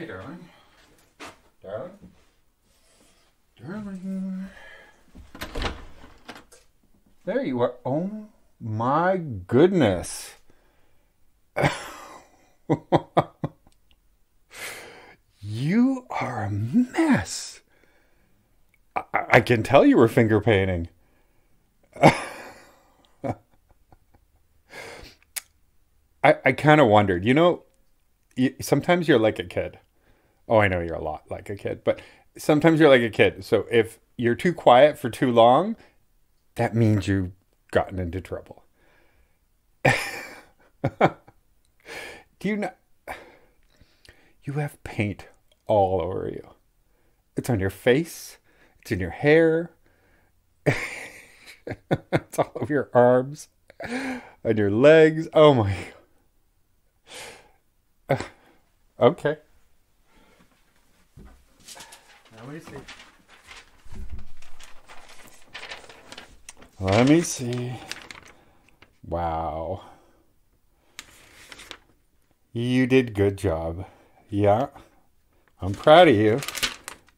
Hey, darling. Darling? Darling. There you are. Oh my goodness. you are a mess. I, I can tell you were finger painting. I, I kind of wondered, you know, you, sometimes you're like a kid. Oh, I know you're a lot like a kid, but sometimes you're like a kid. So if you're too quiet for too long, that means you've gotten into trouble. Do you know? You have paint all over you. It's on your face, it's in your hair, it's all over your arms, on your legs. Oh my. Okay. Now let me see. Let me see. Wow. You did good job. Yeah. I'm proud of you.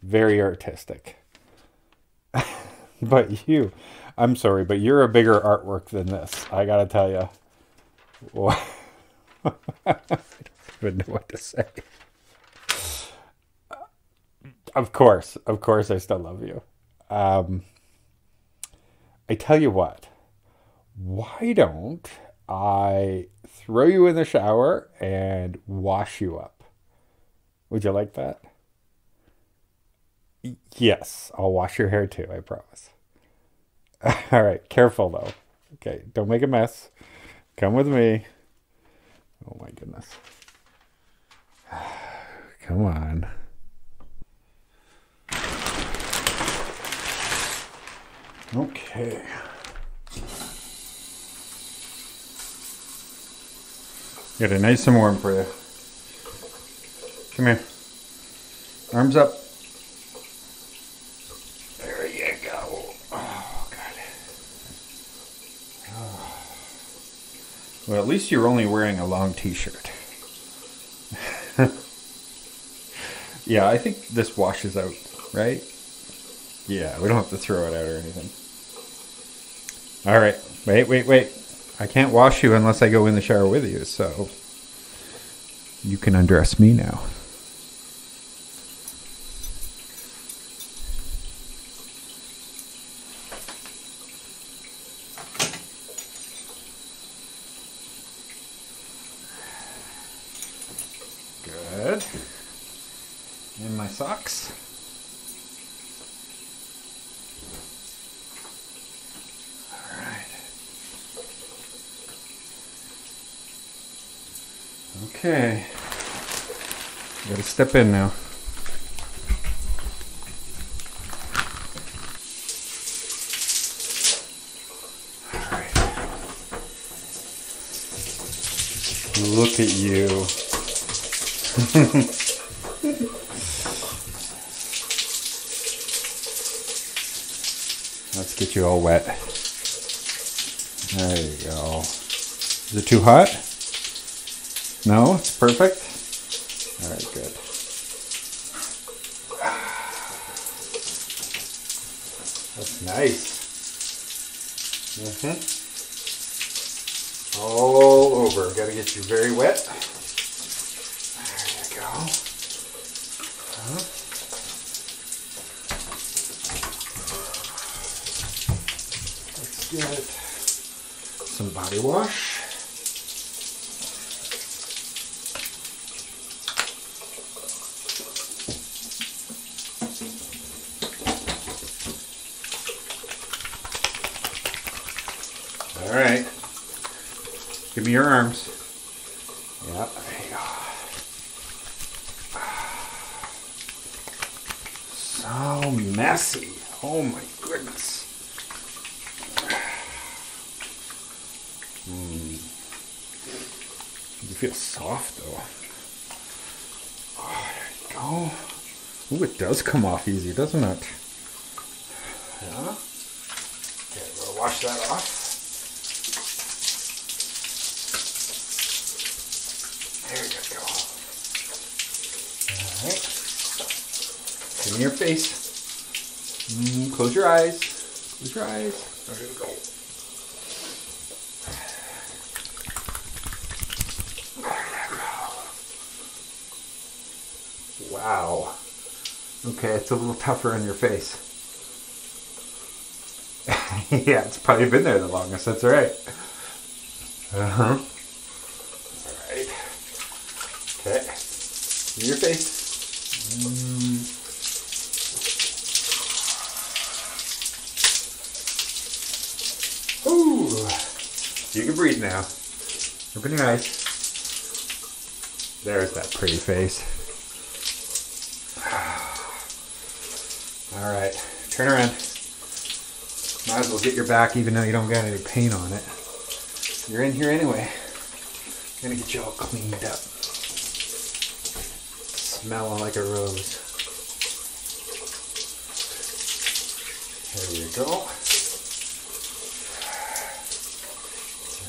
Very artistic. but you, I'm sorry, but you're a bigger artwork than this. I gotta tell you. I don't even know what to say. Of course, of course, I still love you. Um, I tell you what, why don't I throw you in the shower and wash you up? Would you like that? Yes, I'll wash your hair too, I promise. All right, careful though. Okay, don't make a mess. Come with me. Oh my goodness. Come on. Okay. Get it nice and warm for you. Come here. Arms up. There you go. Oh, God. Oh. Well, at least you're only wearing a long t shirt. yeah, I think this washes out, right? Yeah, we don't have to throw it out or anything. All right. Wait, wait, wait. I can't wash you unless I go in the shower with you, so you can undress me now. Good. In my socks. Okay. Gotta step in now. Look at you. Let's get you all wet. There you go. Is it too hot? No, it's perfect. All right, good. That's nice. Mm-hmm. All over. Got to get you very wet. There you go. Huh? Let's get some body wash. All right. Give me your arms. Yep. There you go. So messy. Oh my goodness. Mm. You feel soft though. Oh, there you go. Ooh, it does come off easy, doesn't it? Yeah. Okay, we'll wash that off. There you go. Give me your face. Mm, close your eyes. Close your eyes. There you go. Wow. Okay, it's a little tougher on your face. yeah, it's probably been there the longest. That's all right. Uh huh. All right. Okay. In your face. Mm. Ooh. You can breathe now. Open your eyes. There's that pretty face. All right, turn around. Might as well get your back even though you don't got any paint on it. You're in here anyway. I'm gonna get you all cleaned up. Smelling like a rose. There you go.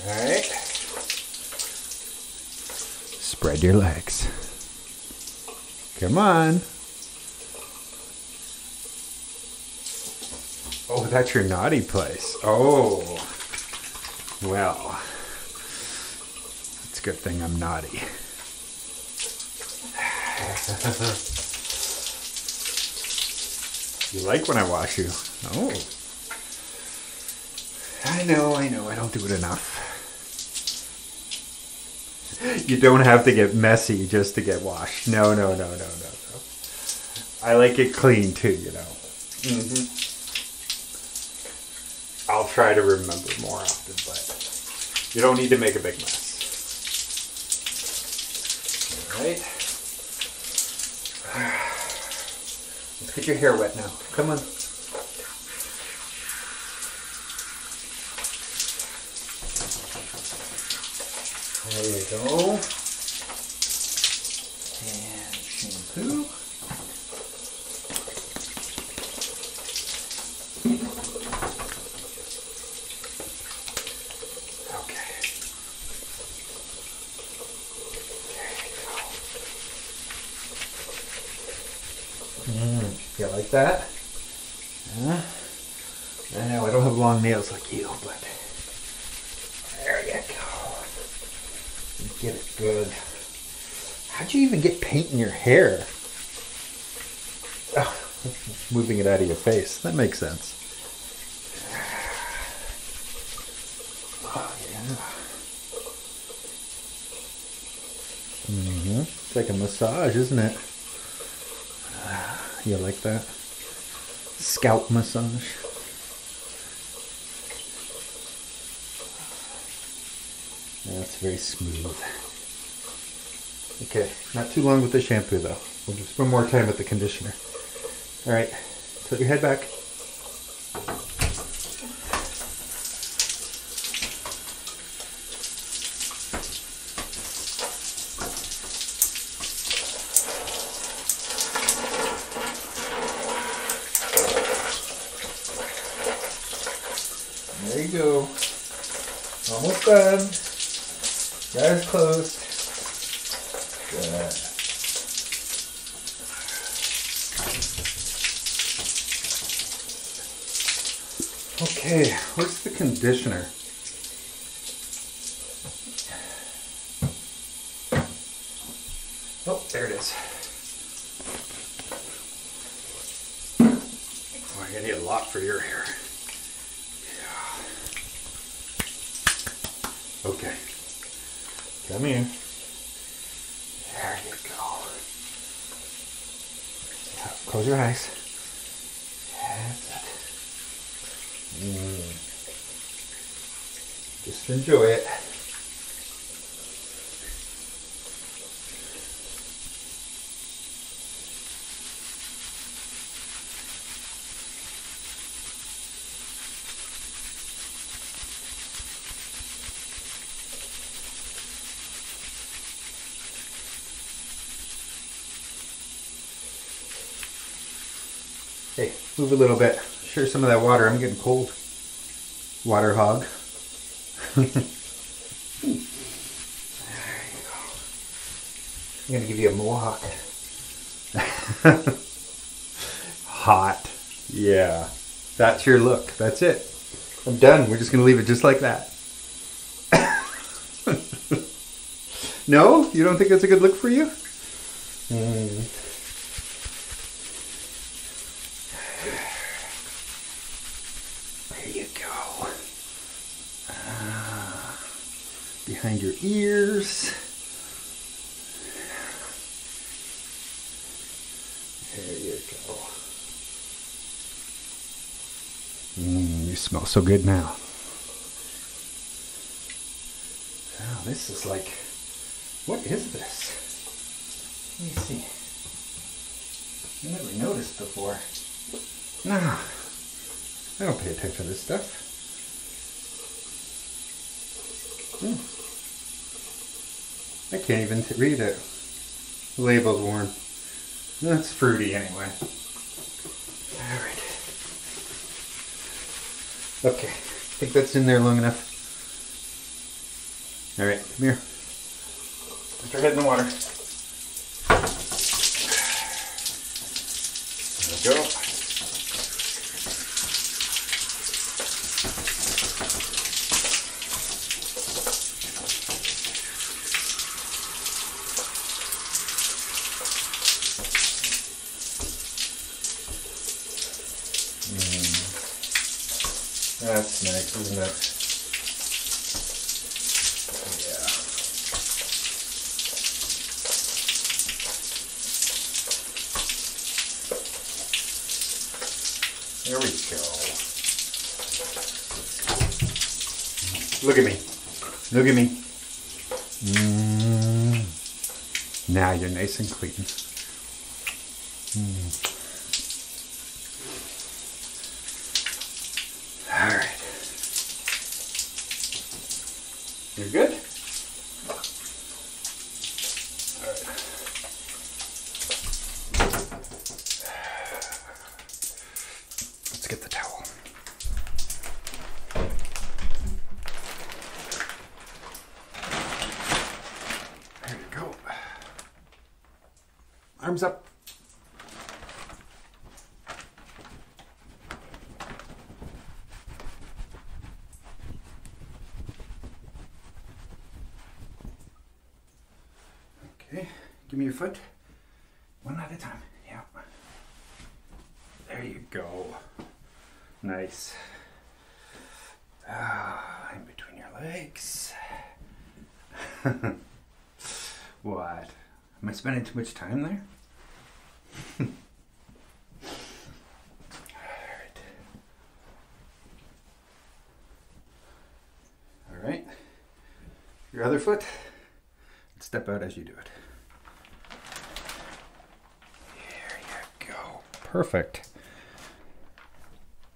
Alright. Spread your legs. Come on. Oh, that's your naughty place. Oh. Well. It's a good thing I'm naughty. you like when I wash you. Oh. I know, I know, I don't do it enough. You don't have to get messy just to get washed. No, no, no, no, no, no. I like it clean too, you know. Mm-hmm. I'll try to remember more often, but you don't need to make a big mess. All right. Let's get your hair wet now. Come on. Go. And shampoo. Okay. Mm, like that? Yeah. I know I don't have long nails like you, but there you go. Get it good. How'd you even get paint in your hair? Oh, moving it out of your face. That makes sense. Oh, yeah. hmm It's like a massage, isn't it? You like that? Scalp massage. That's very smooth. Okay, not too long with the shampoo though. We'll just spend more time with the conditioner. All right, tilt your head back. There you go. Almost done. Eyes closed. Good. Okay, where's the conditioner? Oh, there it is. Oh, I need a lot for your hair. Yeah. Okay. Come here. There you go. Close your eyes. That's it. Mm. Just enjoy it. Hey, move a little bit. Share some of that water. I'm getting cold. Water hog. there you go. I'm gonna give you a mohawk. Hot. Yeah. That's your look. That's it. I'm done. We're just going to leave it just like that. no? You don't think that's a good look for you? Mm. There you go. Ah, behind your ears. There you go. Mm, you smell so good now. Wow, this is like, what is this? Let me see. I never noticed before. No, I don't pay attention to this stuff. Hmm. I can't even read it. The label's worn. That's fruity anyway. Alright. Okay, I think that's in there long enough. Alright, come here. Put your head in the water. There we go. That's nice, isn't it? Yeah. There we go. Look at me. Look at me. Mm. Now you're nice and clean. Mm. All right. You're good? All right. Let's get the towel. There you go. Arms up. Okay, give me your foot. One at a time. Yeah. There you go. Nice. Ah, in between your legs. what? Am I spending too much time there? Alright. Alright. Your other foot. Step out as you do it. There you go. Perfect.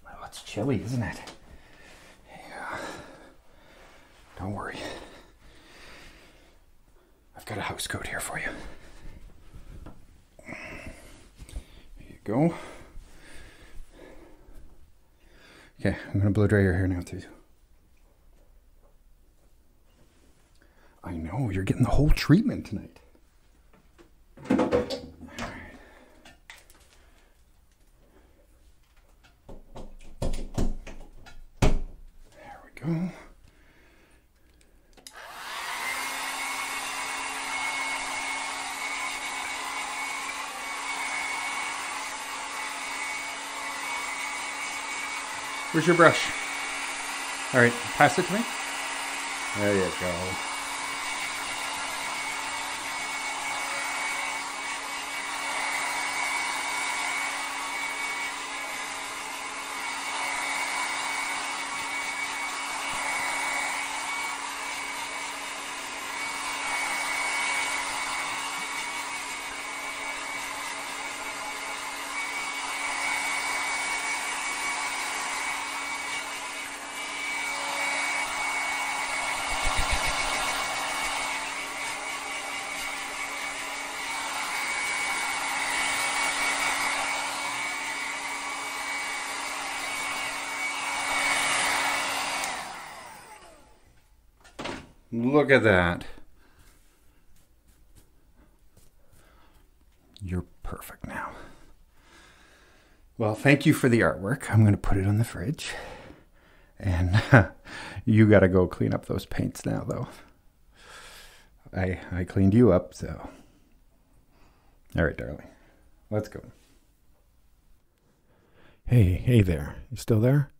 Well, it's chilly, isn't it? Yeah. Don't worry. I've got a house coat here for you. There you go. Okay, I'm to blow dry your hair now, too. I know, you're getting the whole treatment tonight. There we go. Where's your brush? All right, pass it to me. There you go. Look at that. You're perfect now. Well, thank you for the artwork. I'm going to put it on the fridge. And you got to go clean up those paints now, though. I I cleaned you up, so. All right, darling. Let's go. Hey, hey there. You still there?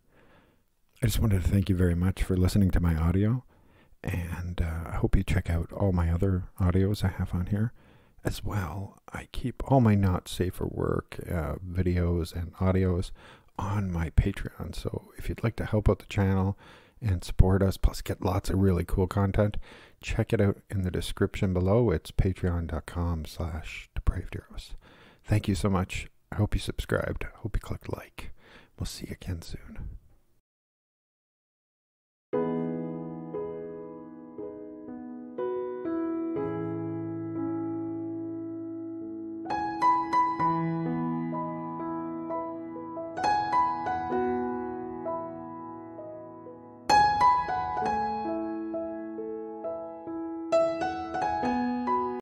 I just wanted to thank you very much for listening to my audio. And uh, I hope you check out all my other audios I have on here as well. I keep all my not safe for work uh, videos and audios on my Patreon. So if you'd like to help out the channel and support us, plus get lots of really cool content, check it out in the description below. It's patreon.com slash depraved eros. Thank you so much. I hope you subscribed. I hope you clicked like. We'll see you again soon.